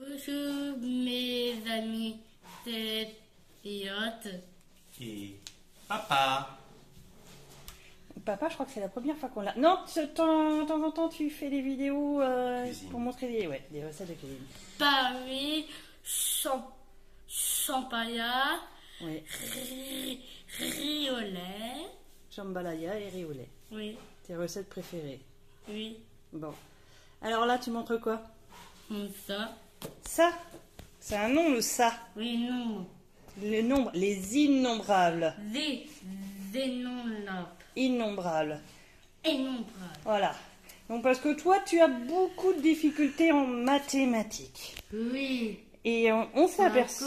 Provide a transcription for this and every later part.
Bonjour mes amis, c'est Yacht. Et papa. Papa, je crois que c'est la première fois qu'on l'a. Non, de temps, de temps en temps, tu fais des vidéos euh, pour montrer des, ouais, des recettes de cuisine. Paris, champ, champaya, Oui. ri- riolet. Jambalaya et riz au lait. Oui, Tes recettes préférées. oui, Bon. Alors là, tu montres quoi? Ça. Ça C'est un nom, le ça. Oui, non. Le nombre, les innombrables. Des, là. Innombrables. Innombrables. Voilà. Donc parce que toi, tu as beaucoup de difficultés en mathématiques. Oui, Et on, on s'est aperçu.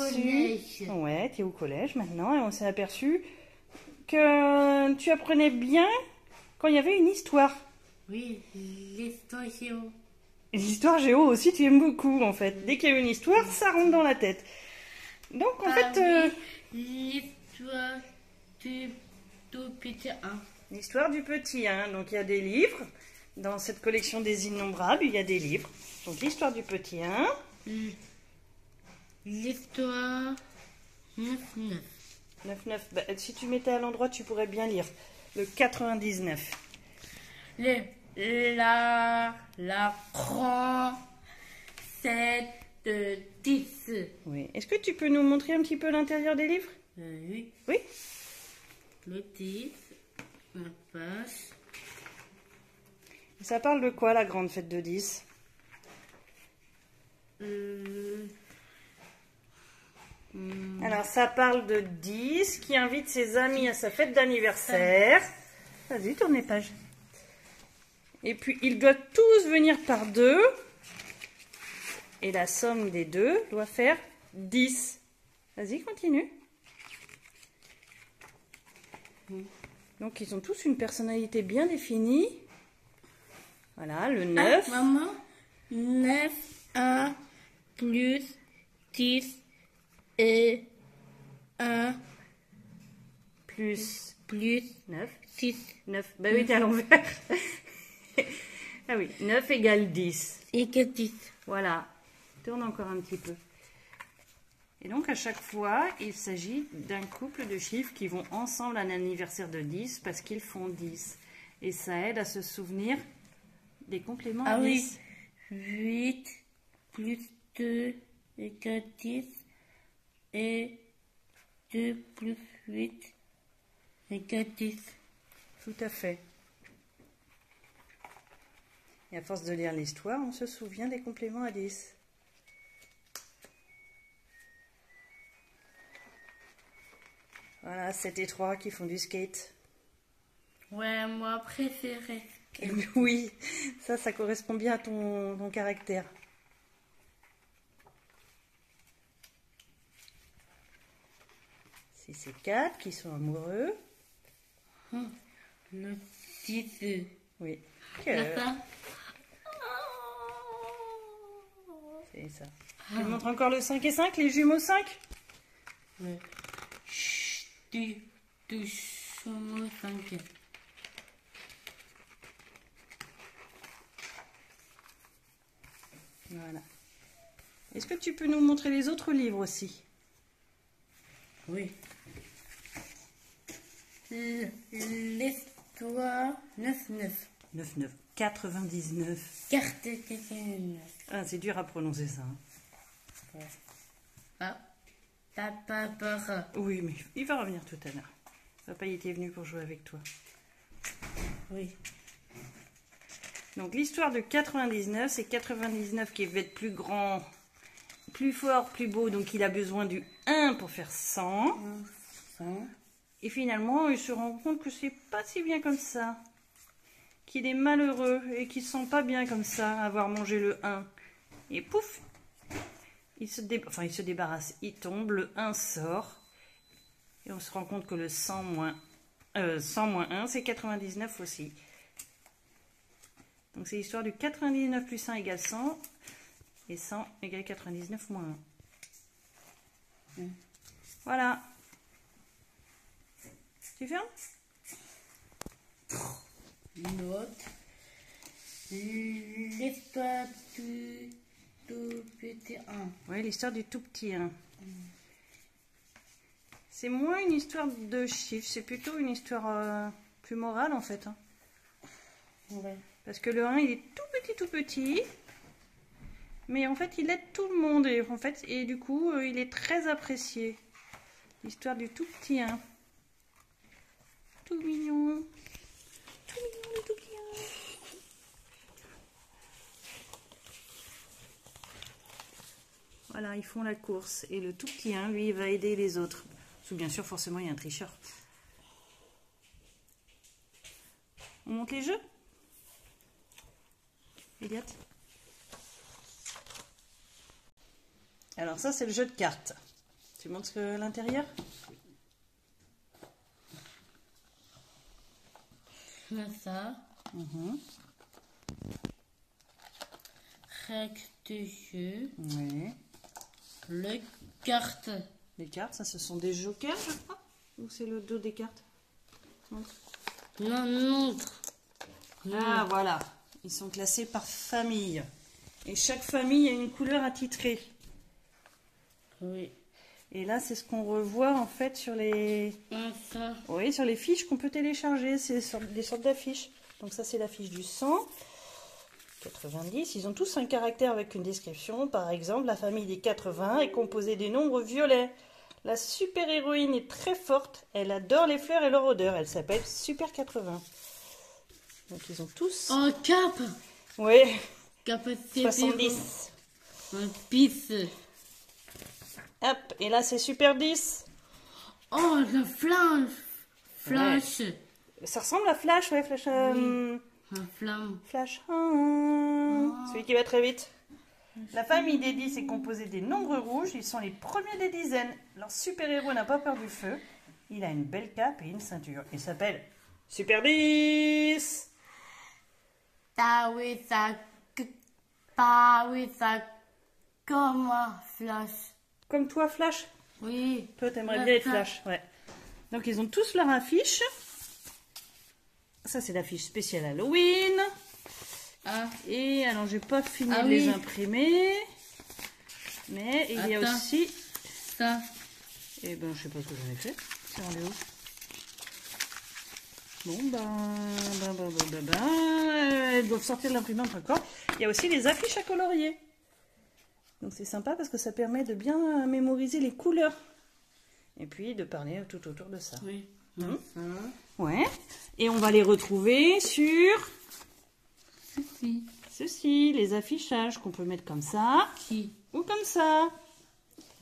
Ouais, tu es au collège maintenant, et on s'est aperçu que tu apprenais bien quand il y avait une histoire. oui, l'histoire géo. L'histoire géo aussi, tu aimes beaucoup en fait. Dès qu'il y a une histoire, ça rentre dans la tête. Donc en Ah fait, euh, l'histoire du petit 1. l'histoire du petit, hein. Donc il y a des livres. Dans cette collection des innombrables, il y a des livres. Donc l'histoire du petit 1. L'histoire 9-9. 9-9. Bah, si tu mettais à l'endroit, tu pourrais bien lire. Le 99. Le, la, la, grand, 7, 10. Oui. Est-ce que tu peux nous montrer un petit peu l'intérieur des livres? Euh, oui, Oui. le 10, on passe. Ça parle de quoi la grande fête de 10 Euh, hum, Alors ça parle de 10 qui invite ses amis à sa fête d'anniversaire. Vas-y, tourne les pages. Et puis ils doivent tous venir par deux. Et la somme des deux doit faire 10. Vas-y, continue. Donc ils ont tous une personnalité bien définie. Voilà, le 9. Ah, maman, 9, 1, plus 10 et 1 plus plus 9. 6 9. Bah oui, t'es à l'envers. Ah oui, 9 égale 10. égale 10. Voilà. Tourne encore un petit peu. Et donc à chaque fois, il s'agit d'un couple de chiffres qui vont ensemble à un anniversaire de 10 parce qu'ils font 10. Et ça aide à se souvenir des compléments Ah à oui. 10. 8 plus 2 égale 10 et 2 plus 8 égale 10. Tout à fait. Et à force de lire l'histoire, on se souvient des compléments à 10. Voilà, 7 et 3 qui font du skate. Ouais, moi préféré. Oui, ça, ça correspond bien à ton, ton caractère. C'est ces quatre qui sont amoureux. Le 6. Oui. C'est ça ça. Tu montres encore le 5 et 5, les jumeaux 5 Le ch- du, du chemin 5. Voilà. Est-ce que tu peux nous montrer les autres livres aussi Oui. L'histoire 9-9. 9, 9, 99. Carte de 9. Ah, c'est dur à prononcer ça. hein. Ah, papa peur. Oui, mais il va revenir tout à l'heure. Papa, il était venu pour jouer avec toi. Oui. Donc l'histoire de 99, c'est 99 qui veut être plus grand, plus fort, plus beau, donc il a besoin du 1 pour faire 100. 100. Et finalement, il se rend compte que c'est pas si bien comme ça. Qu'il est malheureux et qu'il se sent pas bien comme ça, avoir mangé le 1. Et pouf il se, dé- enfin, il se débarrasse, il tombe, le 1 sort. Et on se rend compte que le 100 moins, euh, 100 moins 1, c'est 99 aussi. Donc c'est l'histoire du 99 plus 1 égale 100. Et 100 égale 99 moins 1. Voilà. Tu fermes? Note. L'histoire du tout petit un. Oui, l'histoire du tout petit 1. C'est moins une histoire de chiffres, c'est plutôt une histoire euh, plus morale en fait. hein. Ouais. Parce que le 1, il est tout petit, tout petit. Mais en fait, il aide tout le monde. Et, en fait, et du coup, euh, il est très apprécié. L'histoire du tout petit 1. Tout mignon. Tout mignon, le tout petit 1. Voilà, ils font la course. Et le tout petit 1, lui, va aider les autres. Parce bien sûr, forcément, il y a un tricheur. On monte les jeux? Elliot? Alors ça, c'est le jeu de cartes. Tu montres l'intérieur? Là, ça. Mhm. Rectitude. Oui. Le carte. Les cartes, ça, ce sont des jokers, je crois Ou c'est le dos des cartes? Montre. Non, montre. Ah, voilà. Ils sont classés par famille. Et chaque famille a une couleur attitrée. Oui. Et là, c'est ce qu'on revoit en fait sur les, ça. oui, sur les fiches qu'on peut télécharger. C'est des sortes, d'affiches. Donc ça, c'est la fiche du sang. 90. Ils ont tous un caractère avec une description. Par exemple, la famille des 80 est composée des nombres violets. La super-héroïne est très forte. Elle adore les fleurs et leur odeur. Elle s'appelle Super 80. Donc ils ont tous... Oh, cap. Oui, Capacité. 70. Un pisse. Hop, et là c'est Super 10. Oh, la flamme. Flash. Ça ressemble à Flash, ouais, Flash. euh, Un flamme. Flash. ah, Celui qui va très vite. La famille des 10 est composée des nombres rouges. Ils sont les premiers des dizaines. Leur super-héros n'a pas peur du feu. Il a une belle cape et une ceinture. Il s'appelle Super 10. T'as oui, ça. T'as oui, ça. Comme un flash. Comme toi, Flash. Oui. Toi, t'aimerais bien être. Flash. Ouais. Donc, ils ont tous leur affiche. Ça, c'est l'affiche spéciale Halloween. Ah, Et alors, j'ai pas fini Ah de les imprimer. Mais il y a aussi. ça. Eh ben, je sais pas ce que j'en ai fait. C'est en est où? Bon, ben, ben, ben, ben, ben, ben, elles doivent sortir de l'imprimante encore. Il y a aussi les affiches à colorier. Donc c'est sympa parce que ça permet de bien mémoriser les couleurs. Et puis de parler tout autour de ça. Oui. Ça. Ouais. Et on va les retrouver sur Ceci. ceci, les affichages qu'on peut mettre comme ça Qui ou comme ça.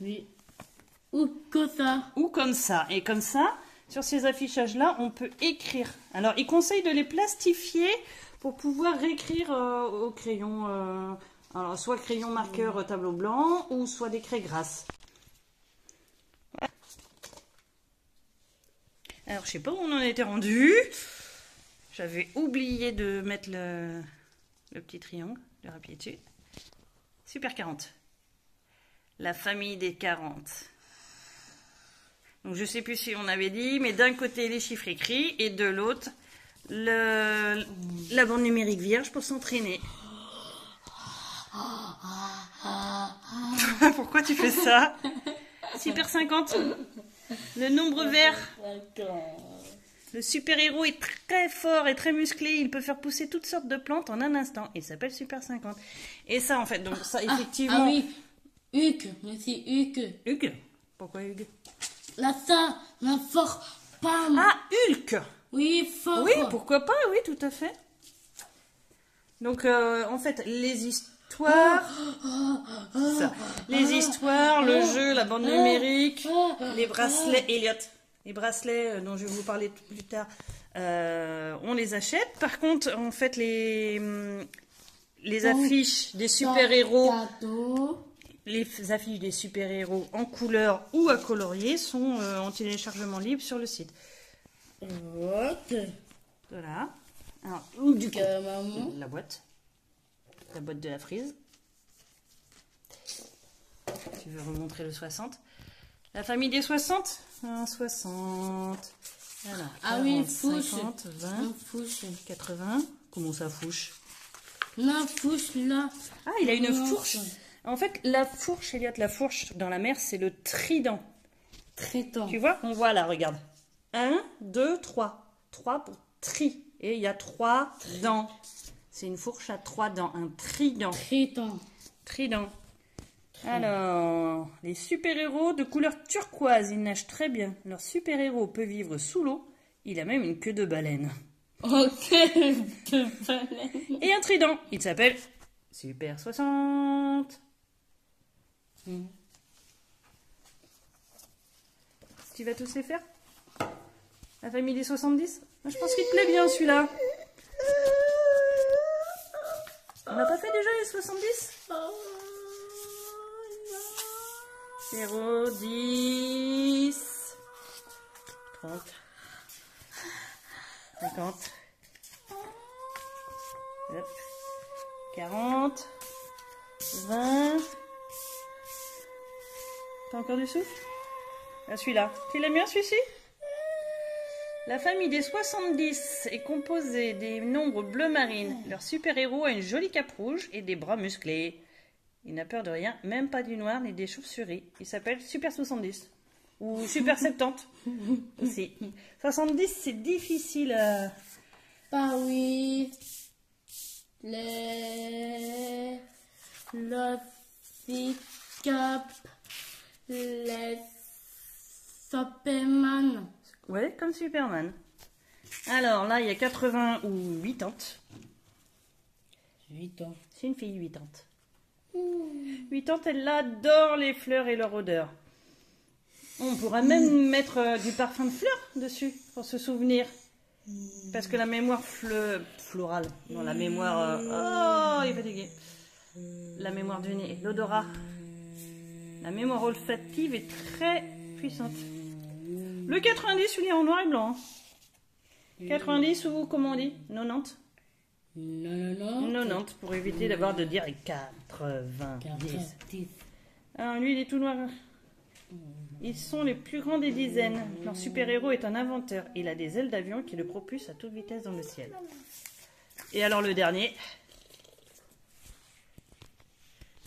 Oui. Ou que ça. ou comme ça. Et comme ça, sur ces affichages-là, on peut écrire. Alors, il conseille de les plastifier pour pouvoir réécrire euh, au crayon. euh, alors, soit crayon marqueur euh, tableau blanc ou soit des craies grasses. Alors, je sais pas où on en était rendu. J'avais oublié de mettre le, le petit triangle, de rappuyer dessus. Super 40. La famille des 40. Donc je sais plus si on avait dit, mais d'un côté les chiffres écrits et de l'autre la bande numérique vierge pour s'entraîner. Pourquoi tu fais ça Super 50. Le nombre vert. Le super-héros est très fort et très musclé. Il peut faire pousser toutes sortes de plantes en un instant. Il s'appelle Super 50. Et ça, en fait, donc ça, effectivement. Ah oui. Hugues. Merci Hugues. Hugues Pourquoi Hugues Là, ça. La fort. Pam. Ah, Hulk Oui, fort. Oui, pourquoi pas, oui, tout à fait. Donc, euh, en fait, les histoires, ça. les histoires, le jeu, la bande numérique, les bracelets, Elliot, les bracelets euh, dont je vais vous parler plus tard, euh, on les achète. Par contre, en fait, les, hum, les affiches des super-héros, les affiches des super-héros en couleur ou à colorier sont euh, en téléchargement libre sur le site. What Voilà. Alors, ou du coup, Que maman. la boîte. La boîte de la frise. Tu veux remontrer le 60 La famille des 60 Un 60. Voilà. Ah oui, 40, fouche. 50, 20, Un fouche. 80. Comment ça fouche? La fouche là. Ah, il a une Non. fourche. En fait, la fourche, Elliot, la fourche dans la mer, c'est le trident. Traitant. Tu vois? On voit là, regarde. 1, 2, 3. 3 pour tri. Et il y a trois dents. C'est une fourche à trois dents, un trident. Traitant. Trident. Alors, les super-héros de couleur turquoise, ils nagent très bien. Leur super-héros peut vivre sous l'eau. Il a même une queue de baleine. Ok. De baleine. Et un trident. Il s'appelle Super 60. Hmm. Tu vas tous les faire? La famille des 70 Moi, Je pense qu'il te plaît bien celui-là. On n'a pas fait déjà les 70 0, 10, 30, 50, hop, 40, 20. T'as encore du souffle? Ah, celui-là. Tu l'aimes bien celui-ci? La famille des 70 est composée des nombres bleu marine. Leur super-héros a une jolie cape rouge et des bras musclés. Il n'a peur de rien, même pas du noir ni des chauves-souris. Il s'appelle Super 70. Ou Super 70 aussi. 70, c'est difficile à... Bah oui. Les. Le cap. Les. Superman. Ouais, comme Superman. Alors là, il y a 80 ou 80. 8 ans. C'est une fille 80. 80, elle adore les fleurs et leur odeur. On pourrait même mettre euh, du parfum de fleurs dessus pour se souvenir. Parce que la mémoire fle- florale, non, la mémoire. euh, oh, il est fatigué. La mémoire du nez, l'odorat. La mémoire olfactive est très puissante. Le 90, celui est en noir et blanc. hein. 90 ou comment on dit 90 Non, non, non. 90 pour éviter d'avoir de dire 90. 10. Alors lui, il est tout noir. Ils sont les plus grands des dizaines. Leur super-héros est un inventeur. Il a des ailes d'avion qui le propulsent à toute vitesse dans le ciel. Et alors le dernier?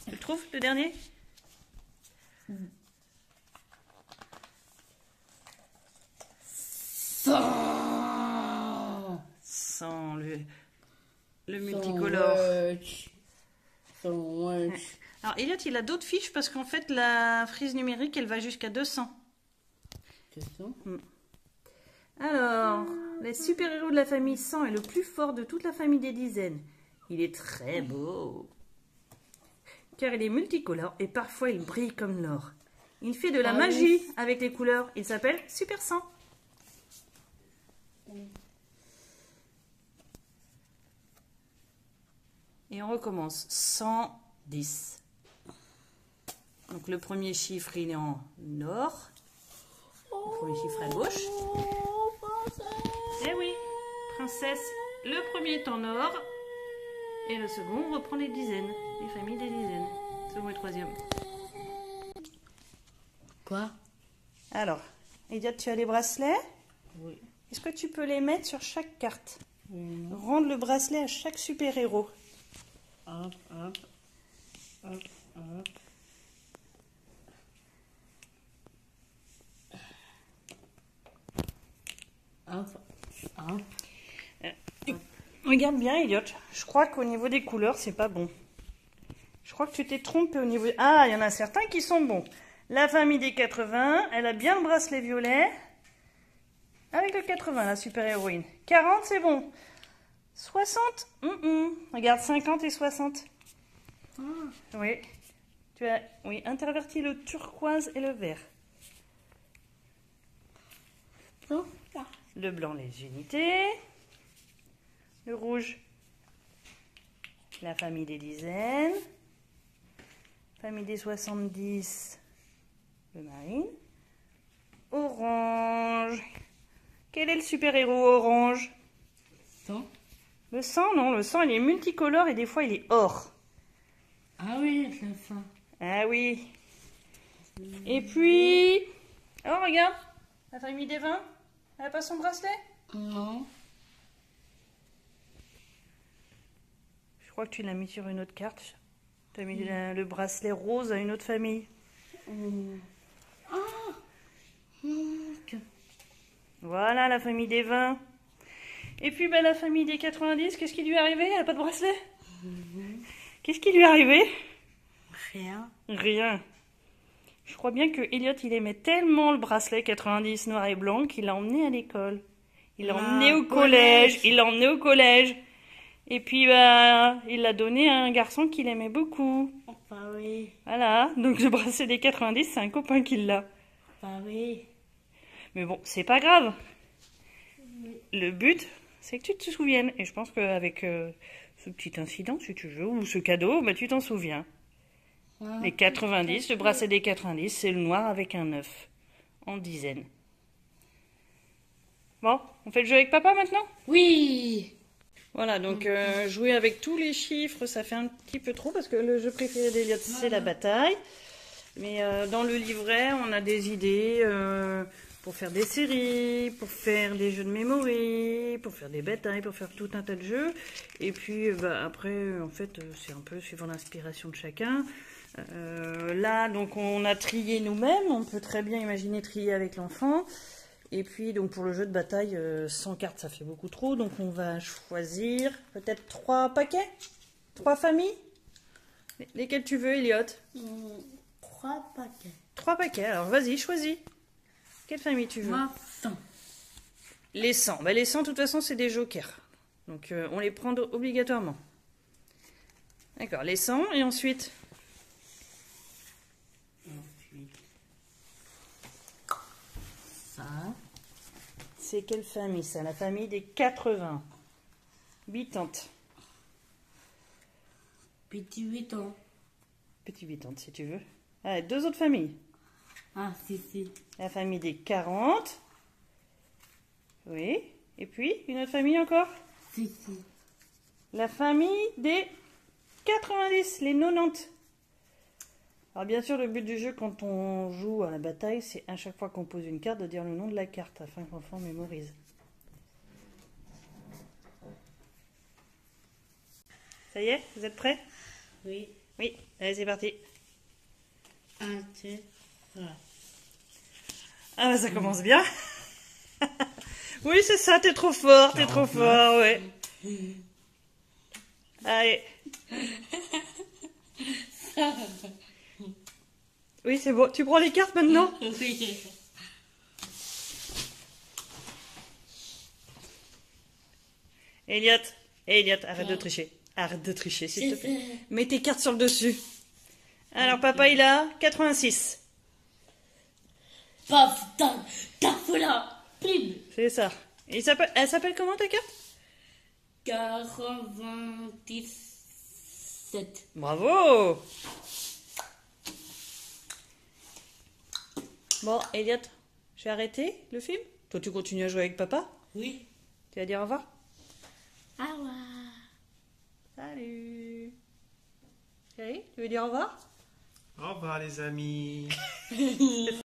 Tu le trouves, le dernier? Sans. Sans le, le multicolore. Sans. Alors Elliot, il a d'autres fiches parce qu'en fait, la frise numérique, elle va jusqu'à 200. C'est ça Alors, le super-héros de la famille 100 est le plus fort de toute la famille des dizaines. Il est très beau. Car il est multicolore et parfois il brille comme l'or. Il fait de la magie avec les couleurs. Il s'appelle Super 100. Et on recommence. 110. Donc le premier chiffre, il est en or. Le premier chiffre à gauche. Oh, princesse. Eh oui, princesse, le premier est en or. Et le second reprend les dizaines, les familles des dizaines. Second et troisième. Quoi? Alors, Elliot, tu as les bracelets? Oui. Est-ce que tu peux les mettre sur chaque carte? Mm. Rendre le bracelet à chaque super-héros. Hop, hop. Hop, hop. Hop. Regarde bien, Elliot. Je crois qu'au niveau des couleurs, c'est pas bon. Je crois que tu t'es trompé au niveau. Ah, il y en a certains qui sont bons. La famille des 80, elle a bien le bracelet violet. Avec le 80, la super-héroïne. 40, c'est bon. 60 hum, hum. Regarde, 50 et 60. Oui. Tu as oui, interverti le turquoise et le vert. Oh, là. Le blanc, les unités. Le rouge, la famille des dizaines. Famille des 70, le marine. Orange. Quel est le super-héros orange? Le sang, non. Le sang, il est multicolore et des fois, il est or. Ah oui, c'est ça. Ah oui. Et puis... Oh, regarde. La famille des 20. Elle a pas son bracelet? Non. Je crois que tu l'as mis sur une autre carte. T'as mis la- le bracelet rose à une autre famille. Mm. Ah Donc, Voilà la famille des 20. Et puis ben, la famille des 90, qu'est-ce qui lui est arrivé? Elle a pas de bracelet? Qu'est-ce qui lui est arrivé? Rien. Rien. Je crois bien que Elliot, il aimait tellement le bracelet 90 noir et blanc qu'il l'a emmené à l'école. Il l'a Ah, emmené au collège. collège. Il l'a emmené au collège. Et puis, bah, il l'a donné à un garçon qu'il aimait beaucoup. Bah oui. Voilà. Donc, le bracelet des 90, c'est un copain qui l'a. Bah oui. Mais bon, c'est pas grave. Le but, c'est que tu te souviennes. Et je pense qu'avec euh, ce petit incident, si tu veux, ou ce cadeau, bah, tu t'en souviens. Ah. Les 90, le bracelet des 90, c'est le noir avec un 9 en dizaines. Bon, on fait le jeu avec papa maintenant? Oui. Voilà, donc euh, jouer avec tous les chiffres, ça fait un petit peu trop parce que le jeu préféré d'Eliott, c'est la bataille. Mais euh, dans le livret, on a des idées euh, pour faire des séries, pour faire des jeux de mémoire, pour faire des batailles, pour faire tout un tas de jeux. Et puis euh, bah, après, en fait, euh, c'est un peu suivant l'inspiration de chacun. Euh, là, donc, on a trié nous-mêmes. On peut très bien imaginer trier avec l'enfant. Et puis, donc, pour le jeu de bataille, euh, 100 cartes, ça fait beaucoup trop. Donc, on va choisir peut-être trois paquets Trois familles Lesquels tu veux, Elliot? Mm, Trois paquets. Trois paquets. Alors, vas-y, choisis. Quelle famille tu veux Moi, cent. Les 100. Bah, les 100, de toute façon, c'est des jokers. Donc, euh, on les prend obligatoirement. D'accord, les 100. Et ensuite Ensuite. Ça. C'est quelle famille, ça? La famille des 80. Bitante. Petit 8 ans. Petit bitante, si tu veux. Allez, deux autres familles. Ah, si, si. La famille des 40. Oui. Et puis, une autre famille encore? Si, si. La famille des 90, les 90. Alors bien sûr, le but du jeu quand on joue à la bataille, c'est à chaque fois qu'on pose une carte de dire le nom de la carte afin que l'enfant mémorise. Ça y est, vous êtes prêts? Oui. Oui, allez c'est parti. Ah, 1, 2, ah bah ça commence bien. oui, c'est ça, t'es trop fort, t'es trop fort, ouais. Allez. Oui, c'est bon. Tu prends les cartes maintenant? Oui. Elliot, Elliot, arrête de ah. tricher. Arrête de tricher, s'il te plaît. Mets tes cartes sur le dessus. Alors, papa, il a 86. Paf, tac, tac, voilà. Plim. C'est ça. Il s'appelle, elle s'appelle comment ta carte? 97. Bravo Bon, Elliot, je vais arrêter le film. Toi, tu continues à jouer avec papa? Oui. Tu vas dire au revoir? Au revoir. Salut Chérie, tu veux dire au revoir? Au revoir les amis.